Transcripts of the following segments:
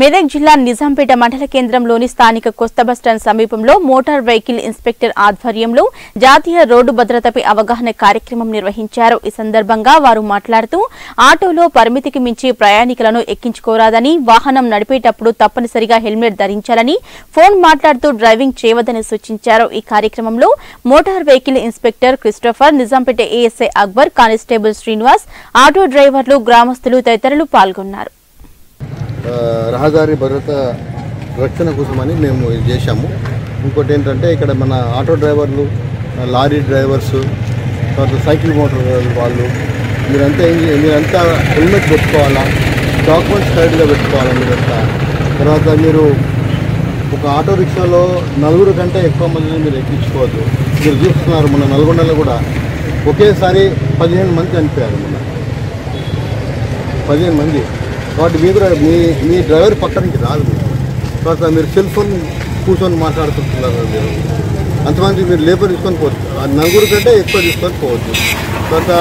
మెదక్ జిల్లా నిజాంపేట మండల కేంద్రంలోని స్థానిక కొస్తబస్టాండ్ సమీపంలో మోటార్ వెహికల్ ఇన్స్పెక్టర్ ఆధ్వర్యంలో జాతీయ రోడ్డు భద్రతపై అవగాహన కార్యక్రమం నిర్వహించారు. ఈ సందర్భంగా వారు మాట్లాడుతూ ఆటోలో పరిమితికి మించి ప్రయాణికులను ఎక్కించుకోరాదని వాహనం నడిపేటప్పుడు తప్పనిసరిగా హెల్మెట్ ధరించాలని ఫోన్ మాట్లాడుతూ డ్రైవింగ్ చేయవద్దని సూచించారు. ఈ కార్యక్రమంలో motor vehicle inspector Christopher Nizampet ASI Akbar constable Srinivas auto డ్రైవర్లు గ్రామస్తులు తదితరులు పాల్గొన్నారు. రహదారి భద్రత రక్షణ కోసమని మేము ఇది చేశాము. ఇంకోటి ఏంటంటే ఇక్కడ మన ఆటో డ్రైవర్లు లారీ డ్రైవర్స్ తర్వాత సైకిల్ మోటార్ వాళ్ళు మీరంతా ఏం మీరంతా హెల్మెట్ పెట్టుకోవాలా? డాక్యుమెంట్స్ కరెక్ట్గా పెట్టుకోవాలా మీరంతా తర్వాత మీరు ఒక ఆటో రిక్షాలో నలుగురు కంటే ఎక్కువ మందిని మీరు ఎక్కించుకోవద్దు. మీరు చూస్తున్నారు మన నల్గొండలో కూడా ఒకేసారి పదిహేను మంది చనిపోయారు మన పదిహేను మంది. కాబట్టి మీ కూడా మీ మీ డ్రైవర్ పక్క నుంచి రాదు. తర్వాత మీరు సెల్ ఫోన్ కూర్చొని మాట్లాడుకుంటున్నారు మీరు. అంతమంది మీరు లేబర్ తీసుకొని పోవచ్చు. నలుగురు కంటే ఎక్కువ తీసుకొని పోవచ్చు. తర్వాత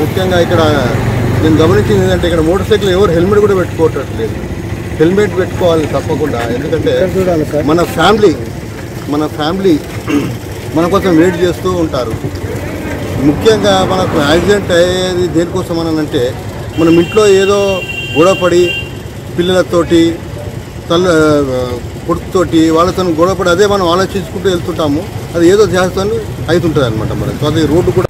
ముఖ్యంగా ఇక్కడ నేను గమనించింది ఏంటంటే ఇక్కడ మోటార్ సైకిల్ ఎవరు హెల్మెట్ కూడా పెట్టుకోవట్లేదు. హెల్మెట్ పెట్టుకోవాలి తప్పకుండా. ఎందుకంటే మన ఫ్యామిలీ మన ఫ్యామిలీ మన కోసం వెయిట్ చేస్తూ ఉంటారు. ముఖ్యంగా మనకు యాక్సిడెంట్ అయ్యేది దేనికోసం అని అంటే మనం ఇంట్లో ఏదో గొడవపడి పిల్లలతోటి తల్ల కొడుకుతోటి వాళ్ళతో గొడవపడి అదే మనం ఆలోచించుకుంటూ వెళ్తుంటాము. అది ఏదో చేస్తాను అవుతుంటుంది అనమాట మనకు అది రోడ్డు కూడా